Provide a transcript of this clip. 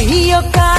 कहियो का